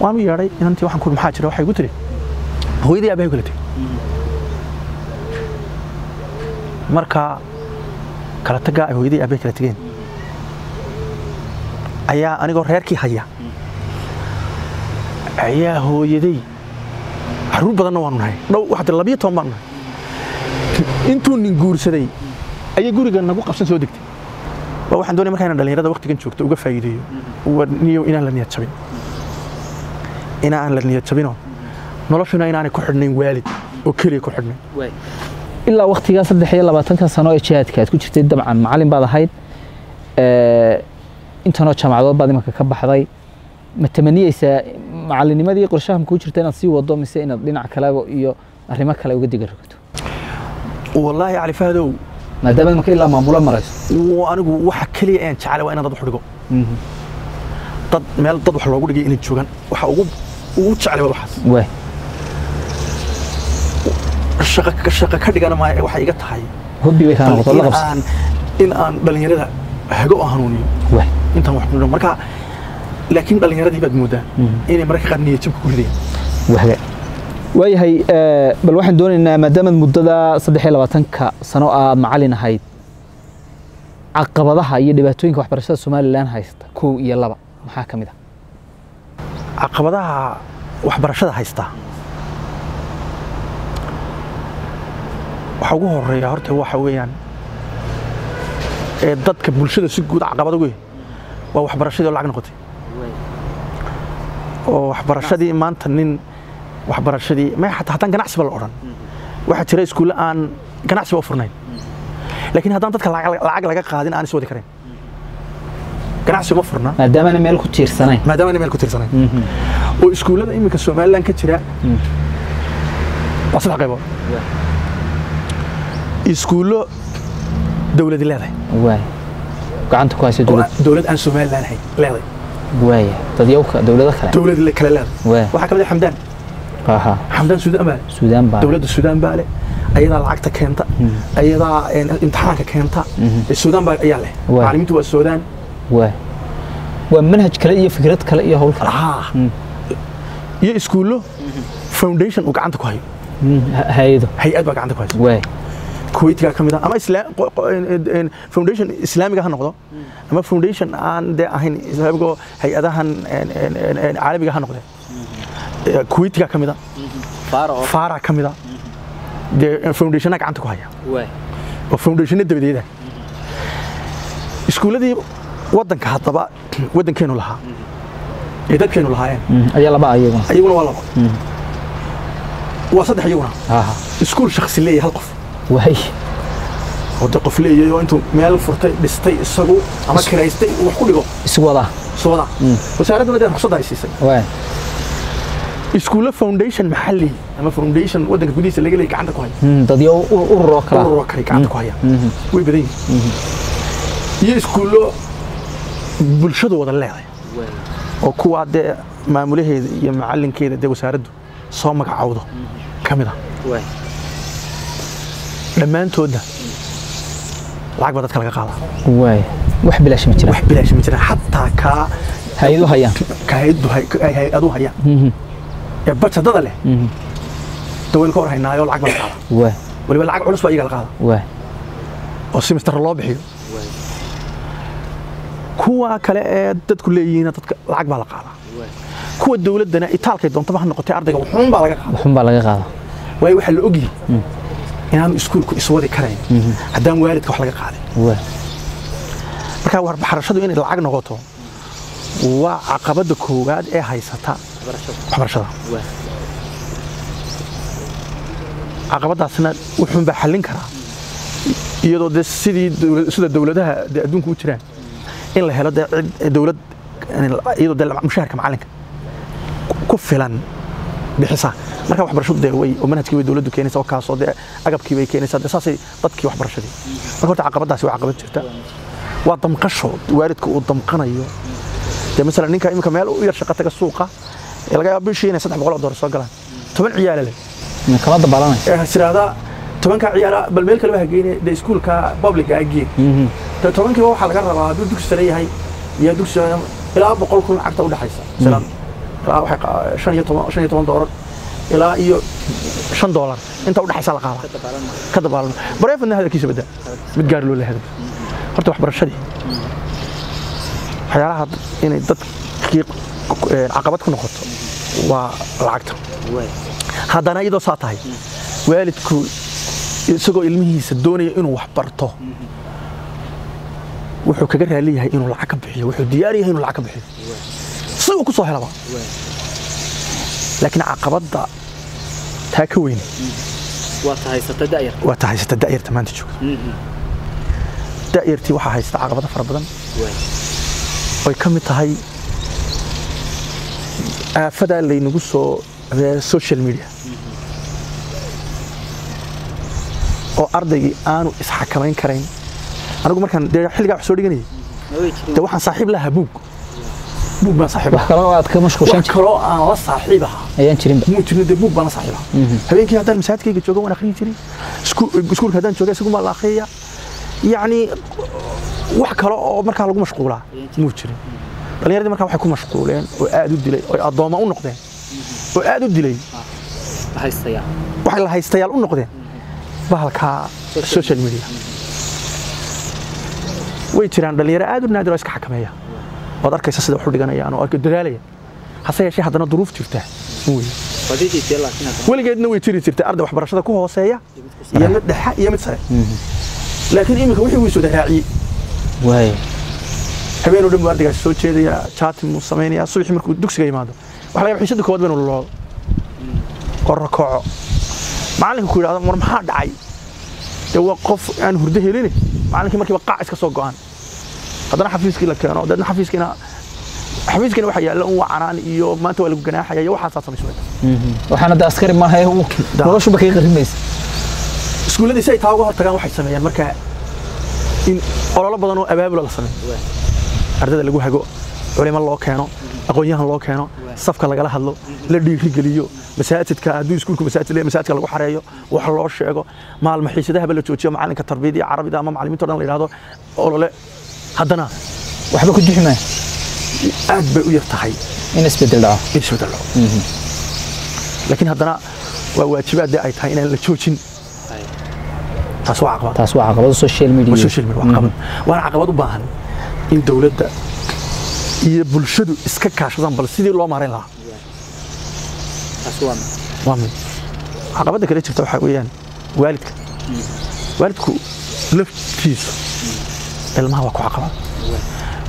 waan u yeedhay inantii waxaan ku maxaa jira? Waxay igu tiri hooyadii aabahay kala tegey marka kala tagaa ay hooyadii aabahay kala tegeen ayaa anigoo reerkii haya. Ayaa hooyaday carruur badanna waanu nahay. Dhow waxaa labiyo toban baanu nahay. Intuu nin guursaday ayay guriga nagu qabsan soo degtay. Waa waxaan doonaya markaa inaan dhallinyarada waqtigan joogto uga faa'iideeyo. Niyo inaan la niyad jabin inaan la niyad jabinoo noloshuna inaanay ku xidhnayn waalid oo keliya ku xidhnayn. Ilaa waktigaa saddex iyo labaatanka sano ee jihaadka aad ku jirtay dabcan macalin baad ahayd. Intanoo jaamacadood baad imanka ka baxday. Ma tamaniyeysaa macalinimadii qorshaha kuu jirta inaad sii wado mise inaad dhinac kale iyo arrimo kale uga diga rogto? Wallaahi cali fahdow maadaama imanka ilaa maamulo marayso. Anigu waxa keliya aan jeclay waa inaan dad wax dhigo. Dad meel dad wax loogu dhigay inay joogaan. Waxa ugu ugu jeclay waa waxaas shaqo ka dhigana maayo waxay iga tahay? In aan in aan dhallinyarada hago oo hanuuniyo. Intaan wax dhigo marka laakiin dhallinyaradii baad moodaa inay mararka qaar niyad jabka ku ridayaan waayahay eh, bal waxaan doonaynaa maadaamaad muddada saddex iyo labaatanka sano aad macalin ahayd caqabadaha iyo dhibaatooyinka waxbarashada somalilan haysta kow iyo laba. Maxaa ka mid ah caqabadaha waxbarashada haysta. Waxa ugu horreeya horta waxa weeyaan ee dadka bulshada si guud caqabad ugu waa waxbarashadii oo lacag noqotay. Oo waxbarashadii maanta nin waxbarashadii ma hataa haddaan ganacsiba la odhan waxaa jira iskuulle aan ganacsiba u furnayn. Laakiin haddaan dadka lacag laga qaadin aan is karayn ganacsi uma furna. Maadaamana meel ku tiirsanayn. Maadaama aanay meel ku tirsanayn oo iskuullada iminka somalilan ka jira. Waa saddex qaybood. Iskuullo dowladi leedahay. Waay gacanta ku haysa oo dowlad dowlad aan somalilan ahayn leedahay. Waaya dadyowka dowlado kale. Dowlad le- kale leedahay. Waay waxaa ka mid ah xamdaan aha. Xamdaan suudaan baa leh suudaan baa dowladda suudaan baa leh ayadaa lacagta keenta. Ayadaa een, imtixaanka keenta. Ee suudaan baa ayaa leh. Macallimiintu waa suudaan waa manhaj kale iyo fikrad kale iyo howl kale haa iyo iskuullo foundation uu gacanta ku hayo. Mm, ha- hay'ado. Hay'ad baa gacanta ku haysa waay kuwaitiga ka mid ah ama foundation islaamiga ha noqdo ama foundation aan dee ahayn islaamigo hay'adahan caalamiga ha noqdee Ee, kuwaitiga ka mid a faara ka mid a dee foundationna gacanta ku haya. Oo foundationna dabadeeda iskuulladii waddanka haddaba waddankeenu lahaa. Ee dadkeenu lahaayeen. Mm, ayaa laba ayaguna. Ayaguna waa labo waa saddex iyaguna aha. Iskuul shakhsi leeyahay hal qof. Waay oo de qof leeyahay oo intuu meel furtay dhistay isagu ama kiraystay wax ku dhigo. Isu wadaa sooda wasaaradda dee ruqsadda ay siisay. Waay iskuulle foundation maxalli ama foundation waddanka gudihiisa laga leeyay gacanta ku haya. Mm, dadyo ururoo kala. Ururo kale gacanta ku haya. Way badan yihiin. Iyo iskuullo bulshadu wada leedahay oo kuwaa dee maamulaheeda iyo macallinkeeda dee wasaaraddu soo magacowdo. Ka mid ah dhammaantoodna lacag baa dadka laga qaadaa wax bilaash ma jira wax bilaash ma jiraan. Xataa kaa hay'adu hayaan. ka hay'addu hay- ay hay'adu hayaan. Mhm, ee bajadada leh. Mhm. dawaynu ka war haynaayo lacag baa la qaadaa. Waay waliba lacag culus baa iyaga la qaadaa. Oo semester loo bixiyo kuwa kale ee dadku leeyihiin dadka lacag baa la qaadaa. Kuwa dowladdana itaalkay doontaba ha noqotay ardayga wuxuun baa laga qaadaa. Waxun baa laga qaadaa. Waayo waxaa la ogyihi inaanu iskuulku iswadi karayn. Haddaan waalidka wax laga qaadin waay marka waxbarashadu inay lacag noqoto waa caqabadda koowaad ee haysata waxbarashada. Caqabadaasna wuxuun baa xallin karaa iyadoo de sidii sida dowladaha dee adduunka u jiraan in la helo dowlad iyadoo dee mushaharka macallinka ku filan bixisa. Marka waxbarashadu dee way oo manhajkii way dowladdu keenaysa oo kaasoo dee agabkii bay keenaysaa dee saasay dadkii waxbarashadii. Marka horta caqabadaasi waa caqabad jirta. Waa damqasho waalidka uu damqanayo. Dee masalan ninka imika meel u yar shaqa taga suuqa laga yaabo bishii inay saddex boqol oo doolar soo galaan. Toban ciyaala leh. Ma kama dabaalanay ee has tiraahdaa tobanka ciyaala bal meel kaleba ha geyne dee iskuulka public ha geen dee tobankiiba waxaa laga rabaa hadduu dugsi sare yahay iyo dugsi ilaa boqol kun lacagta u dhexaysa masalan ilaa waxay qa- shan iyo toban shan iyo toban doolar ilaa iyo shan doolar inta udhexaysa la qaadaa. Ka dabaalmo bareefadna hadalkiisa badda mid gaar loo leehdo horta waxbarashadii. Waxyaalaha inay dadkii caqabad ku noqoto waa lacagta. Haddana iyadoo saa tahay waalidku isagoo ilmihiisa doonaya inuu wax barto. Wuxuu kaga raali yahay inuu lacag ka bixiyo. Wuxuu diyaar yahay inuu lacag ka bixiyo. Si uu ku soo helaba. Laakiin caqabadda taa ka weyn. Waa ta haysata da'yarta maanta jooga. Da'yartii waxaa haysta caqabado fara badan. Oy ka mid tahay aafadaa laynagu soo social media oo ardaygii aanu isxakamayn karayn anigu markaan dee xilligaa wax soo dhiganayay dee waxaan saaxiib lahaa buug. Buug baan saaxiib wax lahaa kaloo aad ka mashquulshan wax kaloo aan la saaxiib ahaa. Ayaan jirinba muu jirno dee buug baan la saaxiib ahaa. Habeenkii haddaan masaajidkayga joogo waan akhriyi jiray isku- iskuulka haddaan jooga isagu maa la akhriyaya yacni wax kale oo markaa lagu mashquulaa muu jirin. Dhallinyaradii markaa waxay ku mashquuleen oo aad u dilay oo addooma u noqdeen. Oo aad u dilay. Haystaya waxay la haystayaal u noqdeen bahalka social media. Way jiraan dhallinyaro aad u naadir oo iska xakameeya. Ood arkaysa sida wax u dhiganayaan oo dadaalaya hase yeeshee haddana duruuf jirta. Weligeedna way jiri jirtay arday waxbarashada ku hooseeya iyo mid dhexa iyo mid sare. Laakiin iminka wixii wuu soo raaciyey habeenoo dhan buu ardaygaasi soo jeedaya jaatim uu samaynayaa subaxii markuu dugsiga yimaado waxa laga yaaba xiisadda koowaad baa inuu luloodo qorro kooco macallinka ku yidhahdo war maxaa dhacay? Dee waa qof aan hurdo helini? Macallinkii markiiba qaac iska soo go'an. Haddana xafiiskii la keeno deedna xafiiskiina xafiiskiina waxa yaalla un waa canaan iyo maanta waa lagu ganaaxaya iyo waxaasaa samayso waxaana de askari maaha noloshuba kaga qarimaysa iskuulladii si ay taa uga hortagaan waxay sameeyaan. Marka in ololo badan oo abaabula la sameeyo. Ardayda lagu hago culimo loo keeno aqoon-yahan loo keeno safka lagala hadlo la dhiirigeliyo masaajidka hadduu iskuulku masaajid leeyahay masaajidka lagu xareeyo wax loo sheego maalma xiisadahaba la joojiyo macalinka tarbiyada iyo carabida ama macallimiinta o dhan la yidhahdo olole haddana waxba ku duxi maayo. Aad bay u yar tahay. In isbeddel dhaco. In isbeddel dhaco. Laakiin haddana waa waajibaad dee ay tahay inaan la joojin. Taas waa caqabad. Taas waa caqabado social media. Social media waa caqabad. Waana caqabad u baahan in dowladda iyo bulshadu iska kaashadaan bal sidii loo maarayn lahaa. Caqabadda kale jirta waxaa weeyaan waalidka. Waalidku laftiisu ilmaha waa ku caqabad.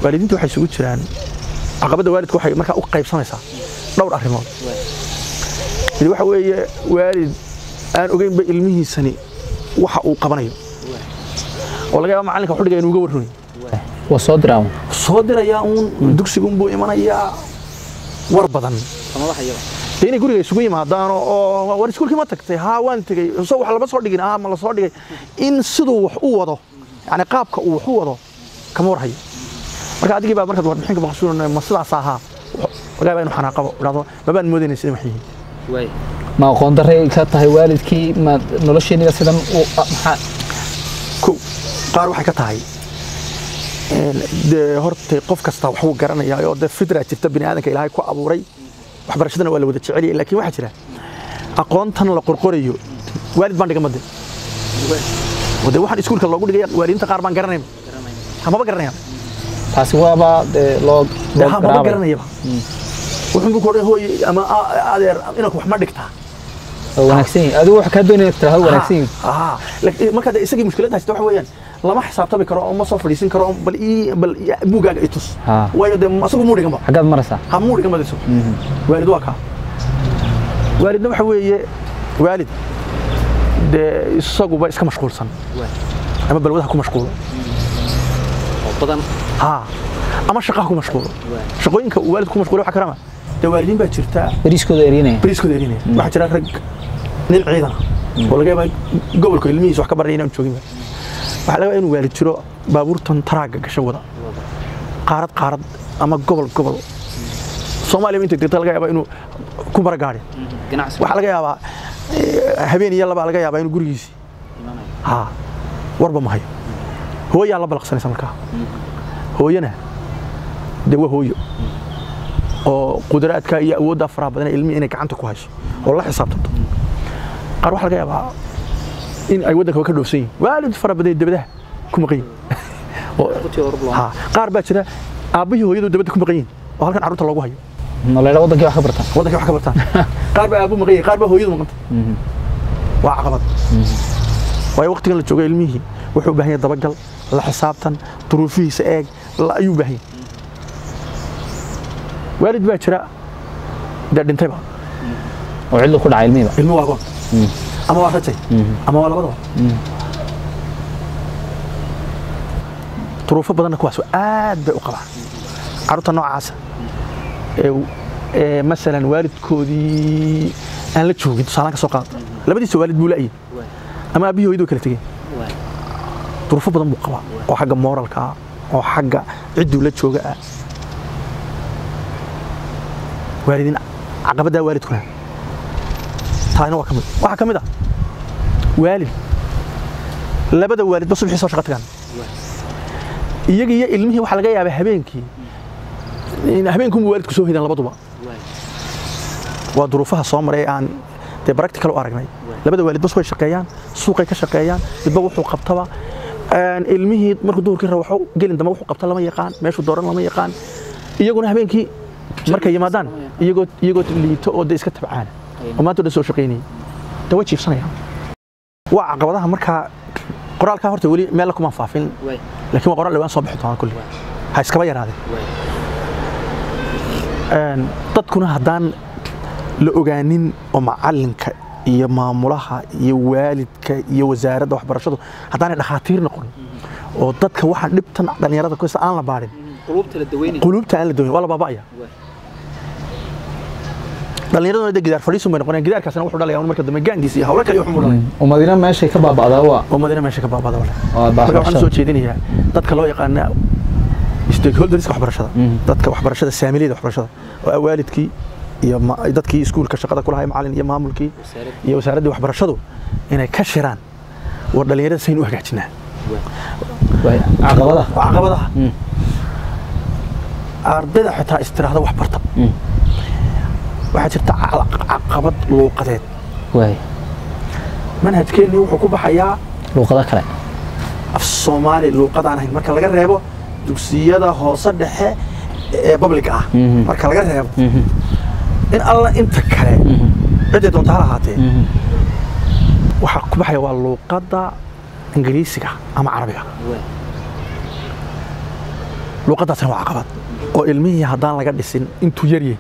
Waalidiintu waxay isugu jiraan caqabadda waalidku waxay markaa u qaybsamaysaa dhowr arrimood. Mid waxa weeye waalid aan ogeynba ilmihiisani waxa uu qabanayo. Oo laga yaaba macallinka wax u dhigaya inuu uga warruni waa soo diraa soo dirayaa uun dugsigunbuu imanayaa war badan. Dee inay guriga isugu yimaadaan oo war iskuulkii ma tagtay. Haa waan tegey so wax lama soo dhigin. Haa ma la soo dhigay. In siduu wax u wado yani qaabka uu wax u wado kama warhayo. Marka adigii baa markaad warbixinka maqsuulan ma sidaas ahaa. Laga yaaba inuu xanaaqabo. Idhahdo mabaan moodayna sida wax yihiin. Ma aqoon darray ka tahay waalidkii ma nolosheeniga sidan kow qaar waxay ka tahay dee horta qof kasta waxuu garanayaa oo dee fitra jirta bini aadanka ilaahay ku abuuray waxbarashadana waa la wada jeceliyay laakiin waxaa jira aqoontan la qorqorayo waalid baan dhigan made. De waxaan iskuulka loogu dhigaya waalidiinta qaar baan garanayba hamaba garanayaan taasi waaba hamaba garanayaba wuxuunbu ku odhan hooy ama adeer inanku wax ma dhigtaa waa wanaagsan yihiin adigu wax kaa doonaya tiraahdo wanaagsan yihiin marka de isagii mushkiladda haysta waxa weeyaan lama xisaabtami karo oo ma soo fadhiisin karo bal ii bal buugaaga i tus. Ha. waayo dee asagu muu dhiganba xaggaad maraysaa ha muu dhigan badayso waalid waa kaa. Waalidna waxa weeye waalid dee isaguba iska mashquulsan. Ama balwadaha ku mashquulo. Badan ha. Ama shaqaha ku mashquulo. Shaqooyinka uu waalidku ku mashquulo waxa karama dee waalidiin baa jirta beriiskooda erinaya bariiskooda erinaya waxaa jira rag nin ciidan oo laga yaaba gobolka ilmihiisa wax ka baranaya inaan joogin waxaa laga yaaba inuu waalid jiro baabuurtan taraaga gasho wada qaarad qaarad ama gobol gobol soomaaliya inta dirta laga yaaba inuu ku mara gaadhi ganacsi waxaa laga yaabaa habeen iyo labaa laga yaabaa inuu gurigiisii ha warba ma hayo hooyaa la balaqsanaysa markaa hooyana dee waa hooyo oo qudraadka iyo awoodda faraha badan ee ilmihii inay gacanta ku hayso oo la xisaabtanto. Qaar waxaa laga yaabaa in ay waddanka ka dhoofsan yihiin waalid fara badan dabadaha ku maqan yihiin oo ha qaar baa jira aabbihii hooyadu dabadda ku maqan yihiin oo halkan carruurta loogu hayo. Noleedha wadankii wax ka bartaan. Waddankii wax ka bartaan. Qaar baa aabbu maqan yahay qaar baa hooyadu maqanta waa caqabad. Waayo waqtigan la joogo ilmihii wuxuu u baahan yahay dabagal la xisaabtan duruufihiisa eeg la ayuu u baahan yahay waalid baa jira dee dhintayba oo cidlu ku dhacay ilmihiiba ilmo waa goon ama waa rajay ama waa labadaba duruufo badanna kuwaas aad bay u qabaan carruurta noocaasa ee ee masalan waalidkoodii aan la joogin tusaalaan ka soo qaado labadiisa waalid buu la'yahay ama aabihii hooyadu way kala tegeen duruufo badan buu qabaa oo xagga mooralka ah oo xagga cidduu la jooga ah waalidin caqabaddaa waalidkuna taana waa ka mid waxaa ka mid ah waalid. Labada waalidba subxii soo shaqa tagaan. Iyaga iyo ilmihii waxaa laga yaabaa habeenkii in habeenkunbu waalidku soo hidaan labaduba. Waa duruufaha soo maray aan dee practical u aragnay. Labada waalid bas way shaqeeyaan suuqay ka shaqeeyaan midba wuxuu qabtaba. Ilmihii markuu duhurkii rawaxo gelin dambe wuxuu qabta lama yaqaan meeshuu dooran lama yaqaan. Iyaguna habeenkii markay yimaadaan iyagoo liito oo dee iska tabcaan. Oo maanta dhan soo shaqaynayay dee way jiifsanayaan. Waa caqabadaha markaa qoraalkaa horta weli meel kuma faafin. Laakiin waa qoraal dhawaan soo bixi doona kulli ha iskaba yaraadeen dadkuna haddaan la ogaanin oo macalinka iyo maamulaha iyo waalidka iyo wasaaradda waxbarashadu haddaanay dhakhaatiir noqon oo dadka waxaan dhibtan dhallinyarada ku aan la baadhin quluubta aan la dawin waa la baaba'aya dhallinyaraduna de gidaar fadhiisun bay noqonayaan gidaarkaasna wuxuu dhalaya marka dambe gaangiisa iyo hawlo kale iyo wuxuu dhalaya umadina meeshay ka baaba'daa waa? Oo madina meesha ka baabada wale waa marka waxaan soo jeedinayaa dadka loo yaqaana stakeholderska waxbarashada. Dadka waxbarashada saamiliyada waxbarashada. Oo waalidkii iyo dadkii iskuulka shaqada ku lahay macalin iyo maamulkii iyo wasaaraddii waxbarashadu inay ka shiraan. War dhallinyarada sayn u hagaajinaa Waay, caqabadaha. Caqabadaha. Mm. ardayda xitaa istiraahda wax barta. Mm. Waxaa jirta ca- caqabad luuqadeed. Manhajkeennii wuxuu ku baxayaa luuqado kale. af soomaali luuqadaan ahayn. Marka laga reebo dugsiyada hoose dhexe ee babliga ah Mhm. marka laga reebo Mhm, in alla inta kale mhm, ciday doonta ha lahaatee waxaa ku baxaya waa luuqadda ingiriisiga ama carabiga. Luuqaddaasna waa caqabad oo ilmihii haddaan laga dhisin intuu yaryahay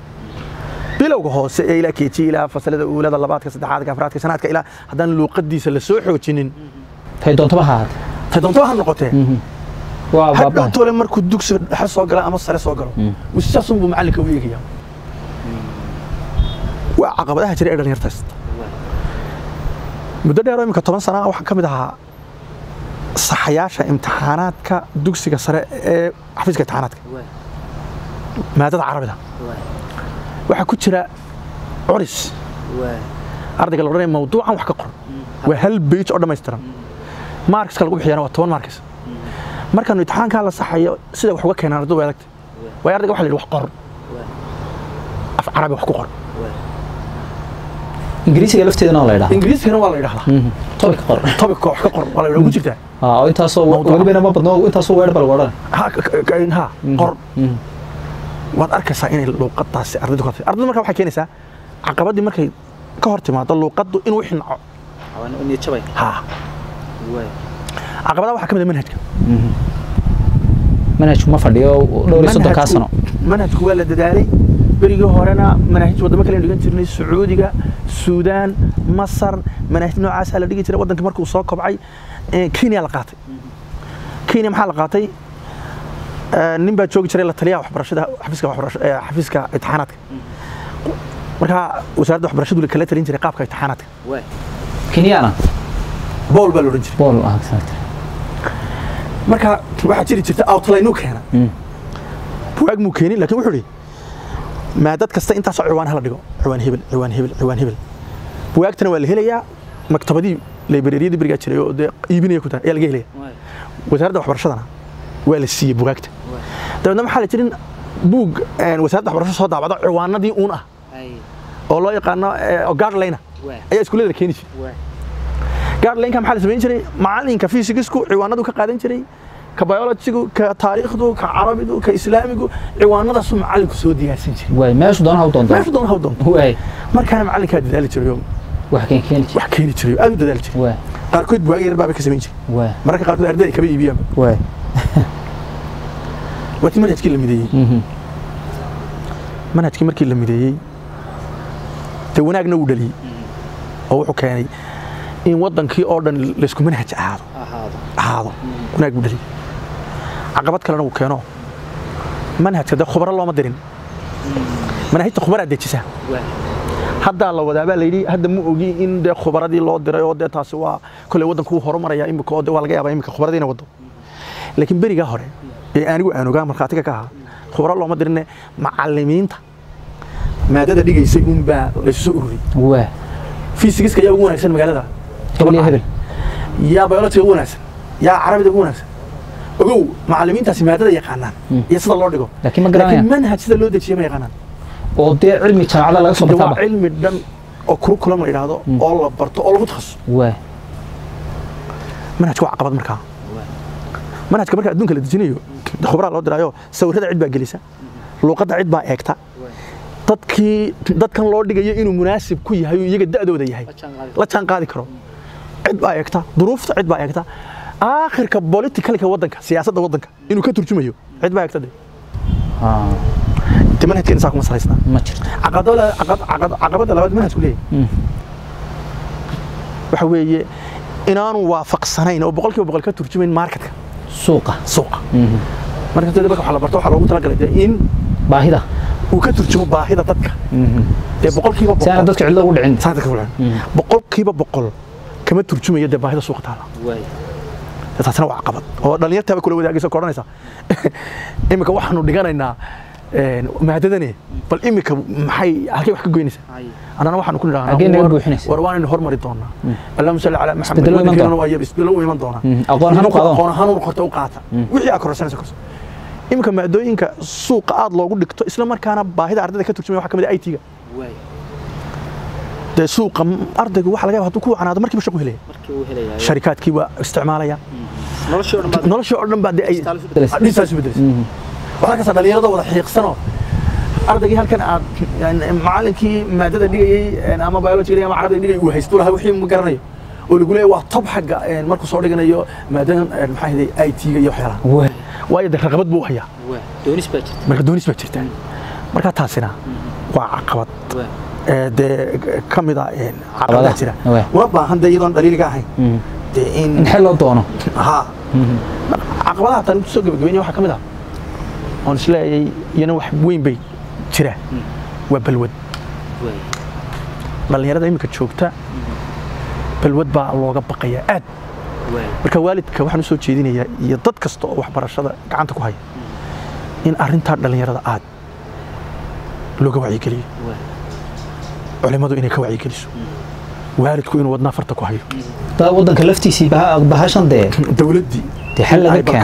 bilowga hoose ee ilaa keeji ilaa fasalada uulada labaadka saddexaadka afraadka shanaadka ilaa haddaan luuqaddiisa la soo xoojinin. Tay doontaba ha ahaatee? Tay doonto ha noqotee? Mhm. hadhowtoole markuu dugsiga dhexe soo gala ama sare soo galo Mm. saasunbuu macallinka u eegaya. Waa caqabadaha jira ee dhalinyarta haysta muddo dheer oo imika toban sana ah waxaa ka mid ahaa saxayaasha imtixaanaadka dugsiga sare ee xafiiska imtixaanaadka. Maadada carabida waxaa ku jira coris ardayga la odhanaya mawduucan wax ka qoran waa hal beyj oo dhammaystiran. Markiska lagu bixiyana waa toban markis markaanu imtixaankaa la saxayo sida wax uga keenaan ardaydu way adagta waayo ardayga waxa la yidhi wax qor. Af carabi wax ku qor. Ingiriisiga lafteedana waa la yidhaha ingiriiskana waa la yidhahdaa. Tobika qor. Tobika wax ka qor waa la yidhaha ugu jirtaa. Ah, oo intaasoo welibana ma badno intaasoo weer bal odhan ha k- k- ha qor waad arkaysaa inay luuqadaasi ardaydu ka ardaydu marka waxay keenaysaa caqabaddii markay ka hor timaado luuqaddu inuu wixii naco. Ha caqabadaha waxaa ka mid ah manhajka. Manhajku ma fadhiyo dhowr iyo soddonkaa Manhajku- sano manhajku waa la dadaalay. Berigii horena manaahij waddamo kale dhigan jirnay sacuudiga suudaan masar manaahij noocaasaa la dhigi jiray waddanka markuu soo kobcay kenya la qaatay. Kenya maxaa la qaatay nin baa joogi jiray la taliyaha waxbarashada xafiiska imtixaanaadka. Markaa wasaaradda waxbarashadu kala talin jiray qaabka imtixaanaadka. Kenyana bool baa la odhan jiray. Bool ah marka waxaa jiri jirta outline keena Mm. buwaag muu keenin laakiin wuxuu idhi maadad kasta intaasoo ciwaan hala dhigo. Ciwaan hebel ciwaan hebel ciwaan hebel. Buwaagtana waa la helayaa maktabadii librariyadii berigaa jiray oo dee iibinaya ku tahay ayaa laga helaya wasaaradda waxbarashadana waa la siiyey bugaagta dabeedna maxaa la jirin buug wasaaradda waxbarasho soo daabacdo ciwaanadii uun ah. Oo loo yaqaano gaadlayna ayaa iskuullada keeni jiray gaadlaynka maxaa la samayn jiray macalinka fisikisku ciwaanadu ka qaadan jiray ka biologigu ka taariikhdu ka carabigu ka islaamigu ciwaanadaasu macalinku soo diyaarsan jiray. Meeshu doona ha u doonto meeshu doona ha u doonto markaana macalinkaa dadaali jiray wax keen keeni jir wax keeni jiray aad u dadaali jiray. Qaarkood buwaag yar baaba ka samayn jiray. Mararka qaarkood ardayda kama iibiyaan waatii manhajkii la mideeyey. Mhm. manhajkii markii la mideeyey dee wanaagna uu dhaliyey. Oo wuxuu keenay in wadankii oo dhan laysku manhaj ahaado. Ahaado. Wanaag buu dhaliyey. Caqabad kalena uu keeno. Manhajka dee khubaro looma dirin. Manaahijta khubaraa dejisa. Haddaa la wadaa baa layidhi hadda ma ogi in dee khubaradii loo diray oo dee taasi waa koley waddanku wuu horumaraya imika oo dee waa laga yaabaa imika khubaradii inay wado laakiin berigaa hore ee anigu aan ogaa markhaatiga ka ahaa khubaro looma dirine macalimiinta maadada dhigaysay unbaa laysu soo ururiyey. Waay fisigiska yaa ugu wanaagsan magaalada. Yaa biologiga ugu wanaagsan. Yaa carabiga ugu wanaagsan. Ogow macalimiintaasi maadada yaqaanaan iyo sida loo dhigo. Laakiin manhaj sida loo dejiye ma yaqaanaan. Oo dee cilmi jaamacada laga soo bartaaba cilmi dhan oo curriculum la yidhaahdo oo la barto oo lagu takhasus. Manhajka waa caqabad markaa. Manhajka marka adduunka la dejinayo khubraa loo diraayo sawirrada cid baa gelisa luuqadda cid baa eegta dadkii dadkan loo dhigayo inuu munaasib ku yahay iyaga da'dooda yahay la jaan qaadi karo cid baa eegta duruufta cid baa eegta aakhirka politicalka waddanka siyaasadda waddanka inuu ka turjumayo cid baa eegta de Ah, de manhajka insaa kuma salaysna ma jirto caqabada caqab- caqab- caqabada labaad manhajku leeyahay waxa weeye inaanu waafaqsanayn oo boqolkiiba boqol ka turjumayn marketka suuqa. Suuqa. Mhm. marka dee marka waxa la barto waxaa loogu talagalay in baahida. uu ka turjumo baahida dadka. Mhm. dee boqolkiiba boqol. Dadka cidlo ugu dhicin. Saa dadka fulaan Mhm. boqolkiiba boqol kama turjumayo dee baahida suuqa taala. Dee taasina waa caqabad. Oo dhalinyartaaba kula wadaagaysa koranaysa imika waxaanu dhiganaynaa een, maadadane bal imika maxay halkay wax ka goynaysaa annana waxaanu ku nidhahnaa war- waanaynu hormari doonaa allahuma salli calaa maxamed Isbedelo u iman doonaa Mhm. Aqoon ahaan u ahaan u u qaata. Wixii aad kororsanaysa korso. Imika maadooyinka suuqa aad loogu dhigto isla markaana baahida ardayda ka turjumaya waxaa ka mid ah IT-ga dee suuqa ardaygu waxa laga yaaba hadduu ku wacnaado markiiba shaqo helaya. Sharikaadkii waa isticmaalaya. Noloshii oo dhan baa dee ay bedelaysa. dhisaas bedelaysa waxaa kasta dhalinyarada wada xiiqsanoo ardaygii halkan aad yani macalinkii maadada dhigayey ama biology dhigay ama carabiga dhigay uu haysto lahaa wixii ma garanayo. Oo lagu leeyahay waa top xagga markuu soo dhiganayo maadadan maxaa yidhi IT-ga iyo waxyaalaha. Waay waayo dee raqabad buu hayaa. Marka doonis baa jirta. Marka taasina waa caqabad. Ee, dee ka mid a een, caqabadaha. jira una baahan dee iyadoon dhaliiliga ahayn. Mhm. dee in in xel loo doono. ها caqabadaha tan soo gabagabeynaya waxaa ka mid ah oon isleeyay iyana wax weyn bay jira. Waa balwad. Dhallinyarada iminka joogta balwad baa looga baqayaa aad. Marka waalidka waxaan u soo jeedinayaa iyo dad kasta oo waxbarashada gacanta ku haya in arrintaa dhallinyarada aad looga wacyigeliyo culimmadu inay ka wacyigeliso waalidku inuu wadnaa farta ku hayo. Daa waddanka laftiisii baha- bahashan dee? Dowladdii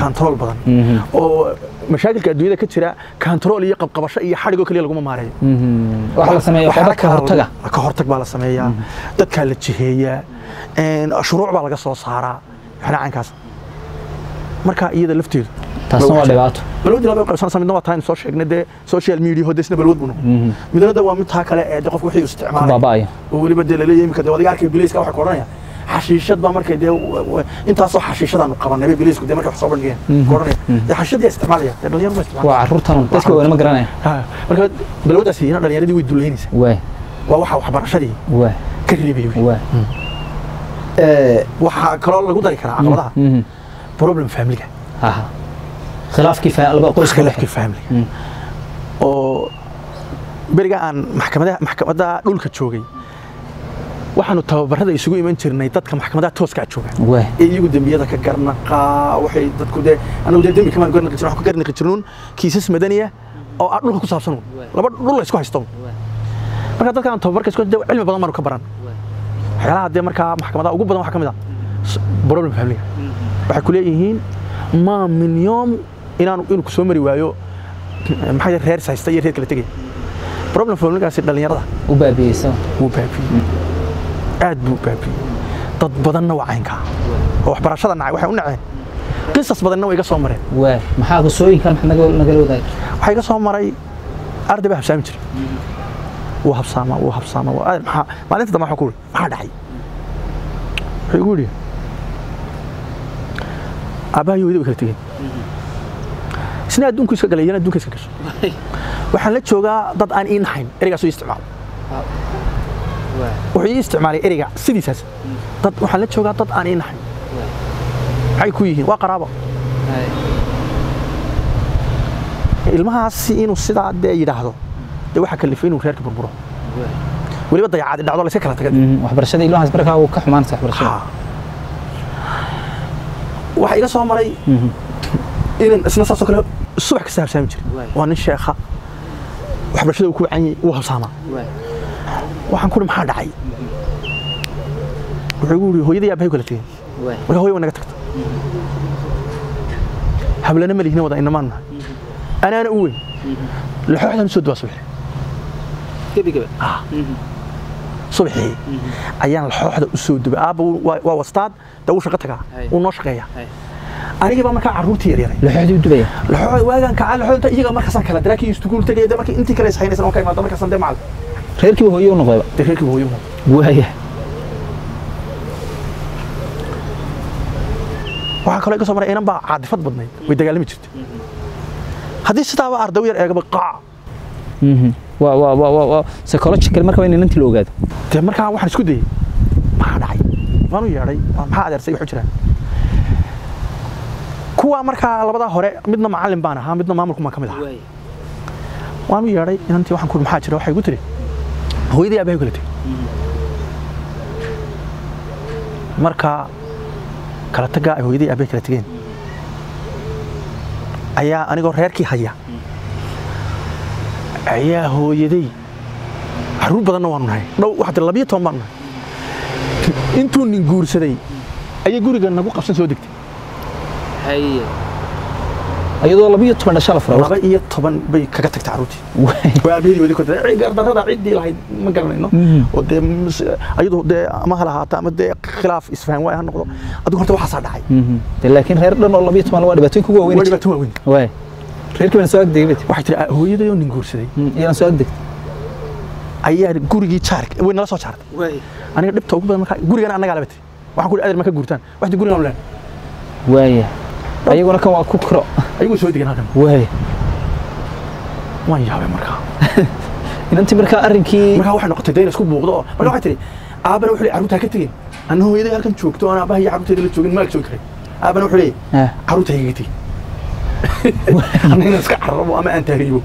Control badan. Mhm. oo mashaakilka adduunyada ka jira control iyo qabqabasho iyo xadhigoo kaliya laguma maareeyo. Mhm. la ka hortag baa la sameeyaa. Dadkaa la jiheeyaa shuruuc baa laga soo saaraa. Waxna caynkaas. Marka iyada lafteedu. Taasna waa dhibaato. Balwadii laba qaybsanaysa midna waa taa aynu soo sheegnay dee social media hodesna balwad buu noqon. Mhm. midna waa mid taa kale ee qofku wixii isticmaalay. Oo weliba dee la leeyahay imika dee wadiga arkay biliiska waxa ku odhanaya xashiishad baa markay dee intaasoo xashiishadaanu qabanay bay biliisku dee markay wax soo bandhigeen ku odhanaya dee xashiishadii isticmaalaya dee dhalinyaradu ma isticmaalaya waa caruurtan dadka weyna ma garanaya. Marka balwadaasi iyana dhalinyaradii way. Duleynaysaa waay waa waxa waxbarashadii ka reebay wey. waay waxaa kaloo lagu dari karaa caqabadaha. Mhm. problem familiga khilaafkii qoyska khilaafkii familiga oo beriga aan maxkamadaha maxkamada dhulka joogay waxaanu tababarada isugu iman jirnay dadka maxkamadaha tooskaa jooga. Waay ee iyagu dembiyada ka garnaqaa waxay dadku dee anagu dee dembi kamaan garnaqi jirin waxaan ka garnaqi jirnuun kiisas madaniya oo aan dhulka ku saabsan. Laba dhul la isku haysto. Marka dadkaan tababarka isku dee cilmi badan baanu ka baran. Waxyaalaha dee markaa maxkamadaha ugu badan waxaa ka mid ah problem familiga waxay ku leeyihiin maa min yoom inaanu inuu ku soo mari waayo. Maxaa yeele reer haysta iyo reer kala tegaya problem familigaasi dhallinyarada u baabiyeysa wuu baabiyey aad buu u baabiyey dad badanna waa caynkaa oo waxbarashada nacay waxay u naceen. Qisas badanna way iga soo mareen. Maxaa naga nagala wadaag waxaa iga soo maray arday baa habsaami jiray. Wuu habsaamaa wuu maxaa maalinta dambe waxaa ku uri maxaa dhacay? Wuxuu igu yidhi aabbaha iyo hooyada way kala tegeen. Isna adduunku iska galay iyana adduunka iska gasho. Waxaan la joogaa dad aan ii naxayn ereygaas uu isticmaalo wuxuu ii isticmaalay ereyga sidiisaas. Dad waxaan la joogaa dad aan ii naxayn maxay ku yihiin waa qaraabo. Ilmahaasi inuu sidaa dee yidhaahdo dee waxaa kalifay inuu reerka burburo. Weliba dayacaadi dhacdo la iska kala taga waxbarashada ilmahaas markaa uu ka xumaanaysa waxbarashada. Ha. waxaa iga soo maray inan isna saasoo kale subax kasta habsaami jiray waa nin sheekha. Waxbarashada uu ku wacan yahay wuu habsaamaa waxaan ku uhi maxaa dhacay. Wuxuu igu yidhi hooyadii aabbahay kala tegeen marka hooya waa naga tagta hablana ma lihina wada inamaan nahay anaana u weyn. Laxooxdan soo dubaa subaxi subaxii ayaan laxooxda u soo dubay. Aabba waa waa wastaad dee wuu shaqo tagaa. Wuu noo shaqeeyaa anigii baa markaa carruurtii yaryaray laxooxdii u dubaya? Laxooxda waagaan kacaa laxooxda iyaga markaasaan kala diraa kii istuguul tegaya dee markii intii kale is haynaysan oo ka imaado markaasaan dee macal reerkiiba hooye u noqdayba dee reerkii hooyo mu waaya waxaa kaloo iga soo maray inan baa caadifad badnayd way dagaalami jirtay. Haddii sidaaba ardaw yar eegaba qaac waa waa waa waa waa. Psychological marka waa in inantii la ogaado dee markaa waxaan isku dayey maxaa dhacay? Waanu yeedhay maxaa adeersay waxu jiraan. Kuwa markaa labadaa hore midna macallin baan ahaa midna maamulku baan ka mid ahaa. Waanu yeedhay inantii waxaan ku maxaa jira? Waxay igu tiri hooyadii aabbahay kala tegey marka kala taggaa ay hooyadii aabbahay kala tegeen ayaa anigoo reerkii haya. Ayaa hooyaday carruur badanna waanu nahay. Dhow waxaa tiri labiyo toban baanu nahay. Intuu nin guursaday ayay guriga nagu qabsan soo degtay iyadoo labiyo toban dhasha la fura laba iyo toban bay kaga tagtay caruurtii. Waa aabahedii wadi kota gardarrada ciddii lahayd ma garanayno. Oo dee ayadu dee ama ha lahaata ama dee khilaaf isfahan waay ha noqdo. Adigu horta waxaasaa dhacay. De laakiin reer dhan oo labiyo toban waa dhibaatooyin kugu waa waaweyn dhibaato waaweyn reerkii baan soo agdegay waxay tiri "Ah, hooyaday oo nin guursaday. Iyaan soo agdegtay ayaa gurigii jaarka way nala soo jaartay aniga dhibta ugu badan markaa gurigana annagaa laba tiri waxaan ku ihi adeer ma ka guurtaan. Waxti gurigaan leen waaya ayaguna kan waa ku kiro ayagoo soo degan halkan waaya waan yaabay markaa inantii markaa arrinkii markaa waxay noqotay in isku buuqdo oo markaa waxay tiri aabana wuxuu leeyahay carruurtaa ka tegin anna hooyaday halkan joogto aan aabbaha iyo carruurteeda la joogin maag joogi karay aabana wuxuu leeyahay Ah, carruurta iga tegin anna inaan iska carrabo ama aan taariibo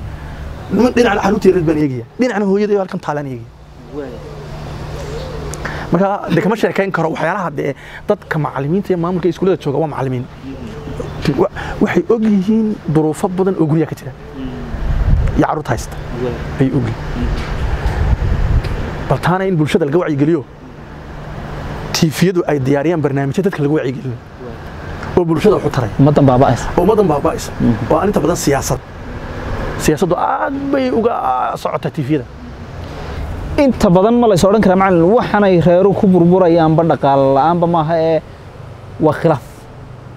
dhinacna carruurteeda baan eegaya dhinacna hooyaday oo halkan taalaan eegaya marka de kama sheekayn karo waxyaalaha dee dadka macallimiinta iyo maamulka iyo iskuullada jooga waa macallimiin Wa- waxay og yihiin duruufo badan oo guryaha ka jira. Iyo carruurta haysta. Ayay og yihiin. Bal taana in bulshada laga wacyigeliyo. Tiifiyadu ay diyaariyaan barnaamijyo dadka lagu wacyigeliyo. Oo bulshada wax u taray ummaddan baaba'aysa oo ummaddan baaba'aysa oo aan inta badan siyaasad. Siyaasaddu aad bay uga socotaa tiifiyada. Inta badan ma lays odhan karaa macallin waxanay reeru ku burburayaanba dhaqaale la'aanba maaha ee waa khilaaf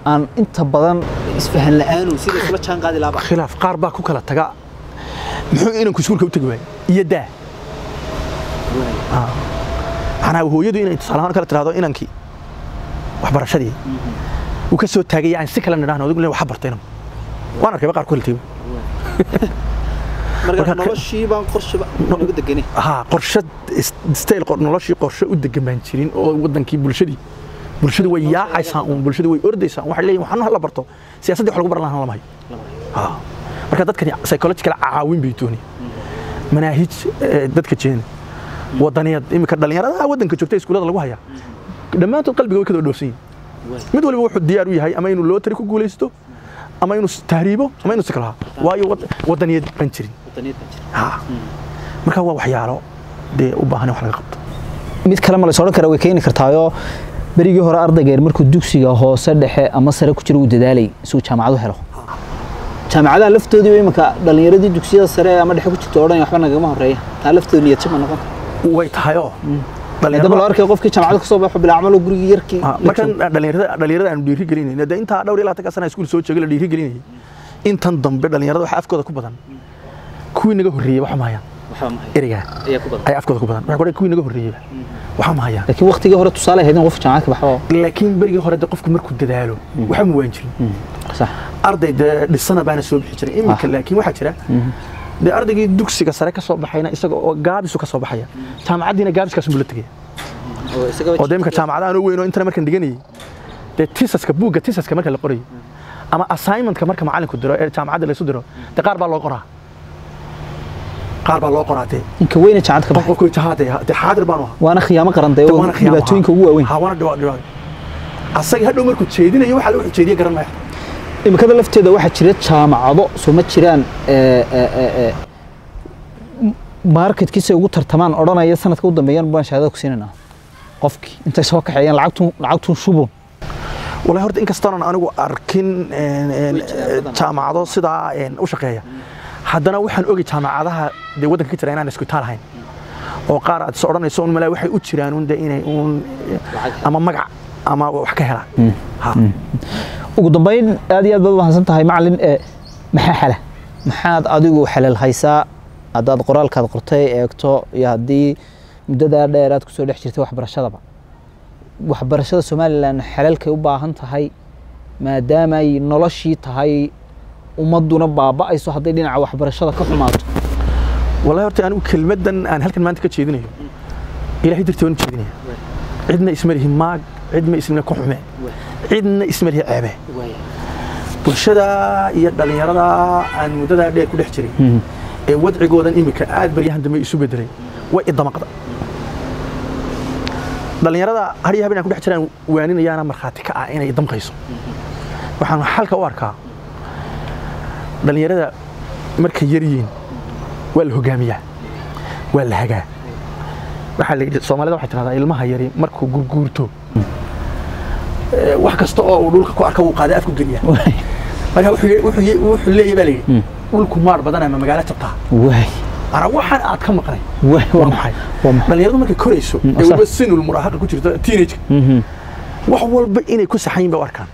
aan inta badan isfahan la'aanu sida isla jaan qaadi laaba. Khilaaf qaar baa ku kala taga. Muxuu inanku iskuulka u tagi waayay iyo daa. Maxanaa ah. hooyadu inay tusaale ahaan kala tiraahdo inankii waxbarashadii. Mhm. Uu ka soo taagay aan si kale nidhaahno adigu wax bartay inanku waan arkayba qaar ku kala tegay qorshad noloshii qorshe u degan baan jirin oo wadankii bulshadii bulshadu way yaacaysaa uun bulshadu way ordaysaa waxay leeyihiin waxaan la barto. Siyaasadii wax lagu baran lahaa lama hayo ha marka dadkani psychological caawin bay dooni manaahij eh, dadka jeena wadaniyad imika dhalinyarada wadanka joogta iskuulada lagu hayaa dhammaantood qalbiga way ka dhoofsan yihiin. Mid waliba wuxuu diyaar u yahay ama inuu lootari ku guulaysto ama inuu tahriibo ama inuu sikalaha waayo wad- wadaniyad baan jirin. Ha marka waa waxyaalo dee u baahan wax laga qabto. Mid kale ma lays odhan karaa way keeni kartaayoo berigii hore ardaygeer markuu dugsiga hoose dhexe ama sare ku jira uu dadaalay isuu jaamacadu helo. Jaamacadaha laftoodii imanka dhallinyaradii dugsiyada sare ama dhexe ku jirta oo dhan waxba nagama horreeya taa laftooda niyad jab ma noqon. Way tahay oo. Maadaama la arkay qofkii jaamacada ka soo baxo oo gurigii yarkii. Ah, markan dhalinyarada dhalinyarada aanu dhiiri gelinayna de intaa dhowr iyo labaatan sana iskuul soo joogay la dhiiri gelinayay intan dambe dhalinyarada waxa afkooda ku badan. Kuwii naga horreeyey waxa mahayaan waxba ma hayo ereyga. Ayaa afkooda ku badan. Waxa ku dhahay kuwii naga horreeyeyba waxa mahayaan laakiin waqtigii hore tusaale ahayd in qof jaamacad ka baxo. Laakiin berigii hore de qofku markuu dadaalo waxa ma waan jirin. Sax. Arday dee dhisana baana soo bixi jiray. Iminka laakiin waxaa jira dee ardaygii dugsiga sare ka soo baxayna isaga oo gaabisu ka soo baxaya. Jaamacaddiina gaabiskaasu bula tegaya oo dee imika jaamacadahan u weyn oo intana markaan dhiganayay dee tisaska buugga tisaska marka la qorayo ama assignmentka marka macalinku diro ee jaamacadda laysu diro dee qaar baa loo qoraa qaar baa loo qoraatee inka weyna jacaad ka baxay. Qofku jahaade de xaadir baan ahaa. Waana khiyaamo qaran dee dhibaatooyinka ugu waaweyn. Ha waana dhibaa dhibaa asaga hadhow markuu jeedinayo waxa lagu jeediye garan maya. Imikada lafteeda waxaa jira jaamacado soo ma jiraan eh, eh, eh, marketkiisa ugu tartamaan odhanaya sanadka u dambeeyaan baan shahaadada ku siinayna qofkii intay soo kaxeeyaan lacagtun lacagtun shubun. Wallahi horta inkastaanan anigu arkin jaamacado sidaa u shaqeeya haddana waxaan ogi jaamacadaha dee waddanka ka jira inaan isku taal ahayn. Oo qaar aad is odhanayso un malaa waxay u jiraan un de inay un ama magac ama wax ka helaan Ha. ugu dambeyn aad iyo aad baad mahadsan tahay macalin ee maxaa xala? Maxaad adigu xalal haysaa haddaad qoraalkaad qortay eegto iyo haddii muddadaa dheer aad ku soo dhex jirtay waxbarashadaba. Waxbarashada somalilan xalalkay u baahan tahay maadaamay noloshii tahay ummadduna baaba'ayso hadday dhinaca waxbarashada ka xumaato. Wallahi horta anigu kelmaddan aan halkan maanta ka jeedinayo. Ilaahay dartii waan jeedinaya cidna isma lihi maag cidna isma ku xume cidna isma lihi ceebe. Bulshada iyo dhallinyarada aan muddadaa dheer ku dhex jiray ee wadcigoodan imika aad baryahan dambe isu bedelay way idamaqda dhallinyarada har iyo habeen aan ku dhex jiraan waaninayaana markhaati ka ah inay idamqayso waxaan xalka u arkaa dhallinyarada markay yar yihiin waa la hogaamiyaa waa la hagaa. Waxaa la yidhi soomaalida waxay tidhahdaa ilmaha yari markuu gurguurto ee, wax kasta oo uu dhulka ku arka wuu qaaday afku geliyaa. Marka wuxuu leeyahay baa la yidhi dhulku maar badan ama magaalo jabtaa waay ana waxaan aad ka maqnay waay waa maxay? Dhallinyaradu markay korayso ee sax. weliba sinul muraahaqa ku jirto teenage wax walba inay ku saxan yihiin bay u arkaan.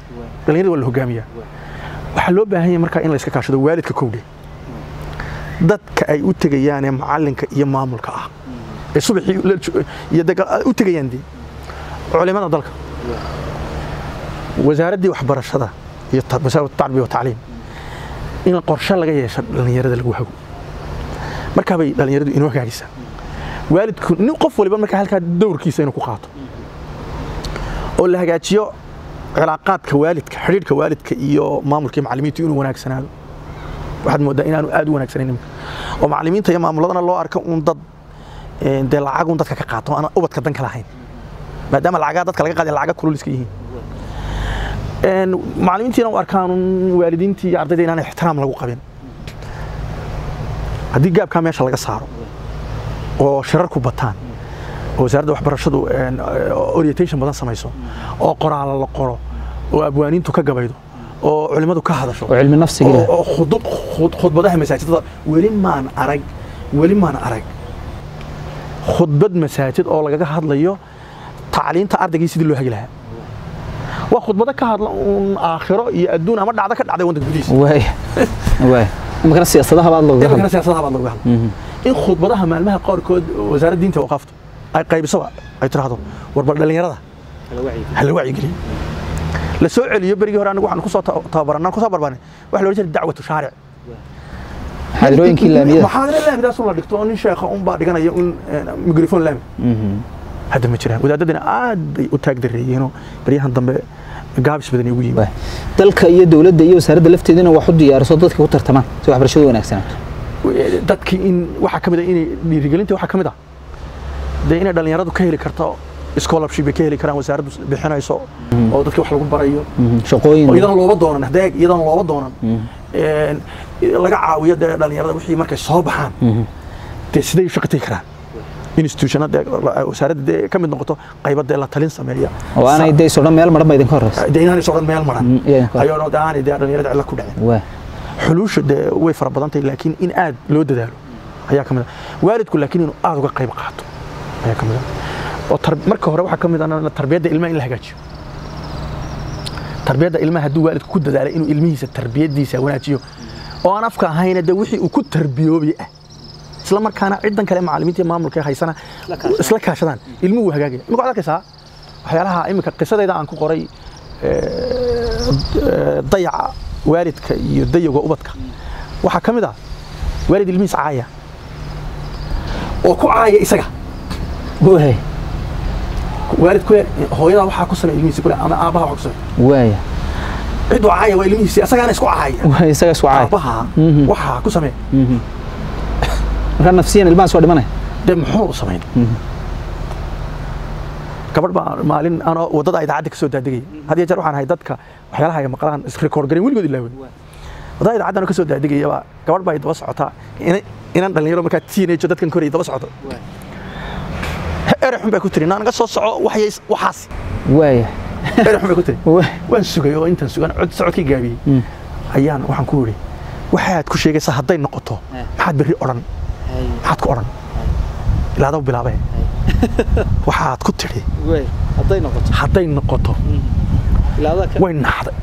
Dhallinyarada waa la hogaamiyaa waxaa loo baahan yahay markaa in la kaashado waalidka kowdhe dadka ay u tegayaan ee macalinka iyo maamulka ah. Ee subaxii la jo- iyo daga- u tegayaan dee culimada dalka. Wasaaraddii waxbarashada iyo ta- wasaaradda tacbiya wa tacliim. In qorshe laga yeesho dhallinyarada lagu hago. Markaa dhallinyaradu inoo hagaagaysaa waalidku nin qof waliba markaa halkaa dowrkiisa inuu ku qaato. Oo la hagaajiyo cilaaqaadka waalidka xidhiidhka waalidka iyo maamulka iyo macallimiintu inuu wanaagsanaado. Waxaad moodaa inaanu aad u wanaagsanayn. Oo macallimiinta iyo maamuladana loo arko un dad dee lacag un dadka ka qaato aan ubadka dan lahayn. Maadaama lacagaa dadka laga qaadaya lacaga kulul iska yihiin macallimiintiina u arkaan waalidiintii iyo ardayda inaan ixtiraam lagu qabin. Haddii gaabkaa meesha laga saaro oo shirarku bataan wasaaradda waxbarashadu orientation badan samayso oo qoraala la qoro oo abwaaniintu ka gabaydo oo culimmadu ka hadasho khudbadaha masaajidada weli maan arag weli maan arag. Khudbad masaajid oo lagaga hadlayo tacliinta ardaygii sidii loo hagi lahaa. Waa khudbado ka hadla uun aakhiro iyo adduun ama dhacdo ka dhacday waddanka gudihiisa. Imakana siyaasadaha baad looga hadla hadla in khudbadaha maalmaha qaarkood wasaaradda diinta waqaaftu ay qaybisaba ay tiraahdo warbal dhallinyarada ha la wacyigeliyo la soo celiyo berigii hore anigu waxaan ku soo ta- tababaranaa ku soo barbaanay waxa la odhan jiray dacwatu shaaric. Xaadirooyinkii laamiyada. maxaadire laamidaas un la dhigto oo nin sheekha un baa dhiganaya un mikrofon laami. Hadda ma jiraan. Wadaadadina aad bay u taag dareeyeenoo baryahan dambe gaabis badan ugu yimid. Dalka iyo dowladda iyo wasaaradda lafteedina wax u diyaariso dadka ku tartamaan si waxbarashadu wanaagsanaato dadkii in waxaa ka mid a inay dhiirigelinta waxaa ka mid ah dee inay dhallinyaradu ka heli karto scholarship ka heli karaan wasaaraddu bixinayso oo dadkii wax lagu barayo. Shaqooyin. Oo iyadan looba doonan hadeeg iyadan looba doonan. Een, laga caawiyo dee dhallinyarada wixii markay soo baxaan. Dee siday u shaqo tegi karaan institutionada wasaaradda dee ka mid noqoto qayba dee la talin sameeya. Oo aanay dee isodhan meel maran ba idinka horeysa. Dee inaanay socdan meel maran. Mm, iya, ka- ayoo aanay dee dhallinyarada cilla ku dhacin waay xuluusha dee way fara badan tahay laakiin in aad loo dadaalo ayaa ka mid ah waalidku laakiin inuu aad uga qayb qaato ayaa ka mid ah. Oo marka hore waxaa ka mid ah tarbiyadda ilmaha in la hagaajiyo. Tarbiyadda ilmaha hadduu waalidku ku dadaalay inuu ilmihiisa tarbiyaddiisa wanaajiyo oo aan afka ahayna dee wixii uu ku tarbiyoobay ah. Isla markaana ciddan kale macallimiinta maamulka haysana isla kaashadaan. Ilmuhu wuu hagaagaya. Imika waxaad arkaysaa? Waxyaalaha iminka qisadayda aan ku qoray dayaca waalidka iyo dayowga ubadka. Waxaa ka mid ah waalid ilmihiis caaya. Oo ku caaya isaga waaya waalid ku hooyada waxaa ku samey ilmihiisa kule ama aabbaha waxaa ku samey waaya ciduu caaya waa ilmihiisi asagaana isku caaya. Waaya isaga isku caay aabbaha Mhm. waxaa ku samee markaa nafsiyan ilmahaas waa dhimanaya dee muxuu samayn? Gabadh baa maalin anoo waddada idaacadda ka soo daadegaya had iyo jeer waxaan ahay dadka waxyaalaha ay maqlaan isrekoord garin weligood ilaawen waddada idaacaddan ka soo daadegaya baa gabadh baa ay daba socotaa. Ina- inan dhallinyaro markaa teenage dadkan koraya daba socoto erexun baa ku tiri naa naga soo soco waxaas waaya erexun baa ku tiri. Waan sugay oo intaan sugan cod socodkii gaabiyey. Mm. ayaan waxaan ku idhi waxaad ku sheegaysaa hadday noqoto maxaad berri odhan? Maxaad ku odhan? Ilaa adaba bilaabee waxaad ku tidhi hadday noqoto. Ka way naxday.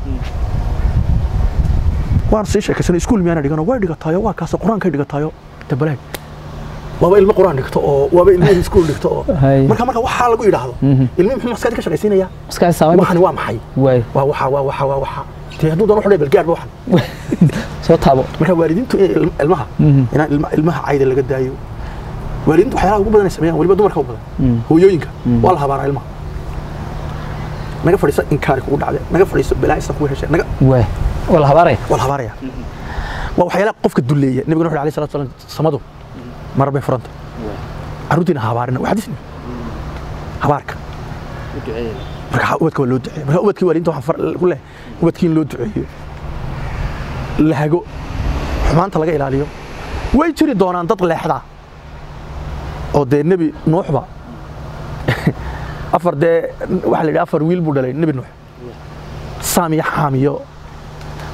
Waan sii sheekaysanay iskuul miyaana dhigano way dhigataayo waa kaasoo qur'aankay dhigataayo dabalaag waaba ilmo qur'aan dhigto oo waaba ilmo iskuul dhigto oo marka marka waxaa lagu yidhaahdo ilmi muxuu maskaxda ka shaqaysiinaya? Waxani waa maxay? Waa waxa waa waxa waa waxa. Dee hadduu doono xudhay balgaadhba waxan. Soo taabo. Marka waalidiintu inay il- ilmaha inaan ilma- ilmaha cayda laga daayo. Waalidiintu waxyaalaha ugu badan ay sameeyaan weliba dumarka u badan. Hooyooyinka waa la habaaraa ilmaha. Naga fadhiisa inkaari kugu dhacde naga fadhiiso balaa isa kugu heshay naga waa la habaaraya. Waa la habaaraya. Waa waxyaalaha qofka duleeya nabiguna wuxuu alayhi salatu wasalam samadu mar bay furanta. Carruurtiina ha habaarina waa xadiis habaarka. Marka ubadka waa loo duceeya marka ubadkii waalidiinta waxaan ku leh ubadkii in loo duceeyo. La hago xumaanta laga ilaaliyo. Way jiri doonaan dad leexda. Oo dee nebi nuuxba afar dee waxaa la yidhi afar wiil buu dhalay nebi nuux. Saam iyo xaam iyo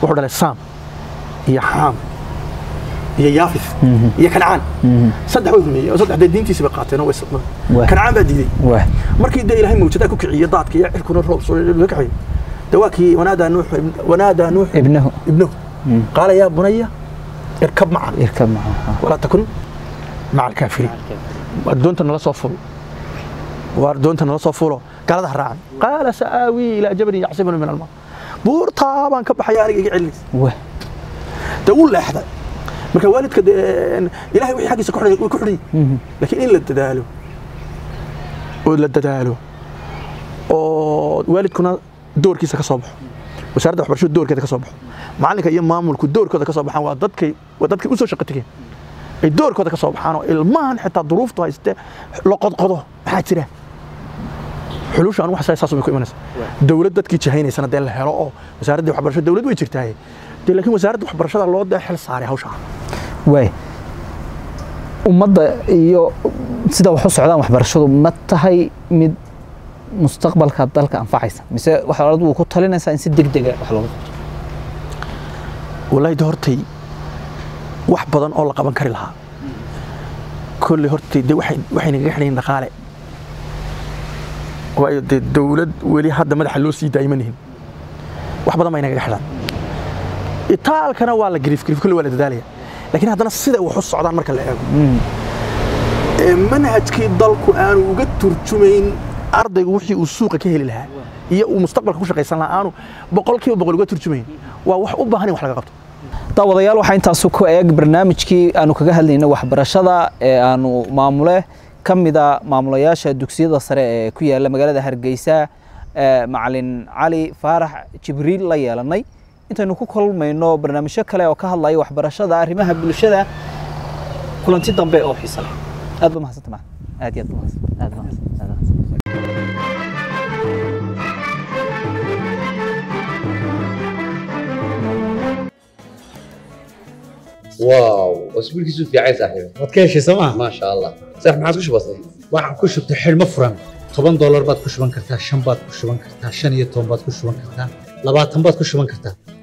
wuxuu dhalay saam iyo xaam iyo yaafis iyo kancaan saddex way rumeeyey oo saddex dee diintiisi bay qaateen oo way s- Waay. kancaan baa diiday. Markii dee ilaahay mawjadaa ku kiciye daadka iyo cirkuna roob soo ka kaxay dee waa kii wanaadaa nuux wanaadaa nuux ibnahu ibnahu qaala yaa bunaya irkab macan irkab maca walaa takun maca alkaafiriin. Waa doonta nala soo fulo. Waa doonta nala soo fulo. Gaalada ha raacan qaala sa'aawii ilaa jabalin yacsimuni min almaa buurtaa baan ka baxaya aniga iga celinaysa dee wuu leexday marka waalidka ilahay wixii xaggiisa ku xidhay ku xidhan yihiin laakiin in la dadaalo oo la dadaalo oo waalidkuna doorkiisa ka soo baxo wasaaradda waxbarashadu doorkeeda ka soo baxo macalinka iyo maamulku doorkooda ka soo baxaan waa dadkay waa dadkay u soo shaqo tegeen ay doorkooda ka soo baxaan oo ilmahan xitaa duruuftu hayste la qodqodo maxaa jira? Xulusha anigu saas bay ku imanaysa. Dowlad dadkii jahaynaysana dee la helo oo wasaaraddii waxbarashada dowlad way jirtaaye dee laakiin wasaaradda waxbarashada loo dee xil saaray hawshaa waaya ummadda iyo sida wax u socdaan waxbarashadu ma tahay mid mustaqbalka dalka anfacaysa. Mise waxaa adigu ku talinaysaa in si degdega wax looga qabto? Wallaahi de hortay wax badan oo la qaban kari lahaa. Kolley hortay de waxay waxay nagaga xidhayin dhaqaale. Waayo dee dowlad weli hadda madaxa loo sii daayima nihin. Wax badan bay nagaga xidhaan itaalkana waa la gariif gariif kolley waa la dadaalaya. Laakiin haddana sida wax u socdaan marka la eego. Ee manhajkii dalku aanu uga turjumayn ardaygu wixii uu suuqa ka heli lahaa iyo uu mustaqbalka ku shaqaysan lahaa aanu boqolkiiba boqol uga turjumayn waa wax u baahan in wax laga qabto. Daawadayaal waxaa intaasu ku eeg barnaamijkii aanu kaga hadlaynay waxbarashada ee aanu maamule. Ka mida maamulayaasha dugsiyada sare ee ku yaalla magaalada hargeysa macalin cali faarax jibriil la yeelanay intaynu ku kulmayno barnaamijyo kale oo ka hadlaya waxbarashada arrimaha bulshada kulanti dambe oo xiisa leh aad ba mahadsanta macalin aad iyo aad ba mahadsan aad ba mahadsan aad ba mahadsan واو اسبوع كيسو في عايز صاحبي waad ka heshay sooma ما شاء الله صح ما عادش بسيط waxaan ku shubtay xidhmo furan toban doolar baad ku shuban kartaa shan baad ku shuban kartaa shan iyo toban baad ku shuban kartaa labaatan baad ku shuban kartaa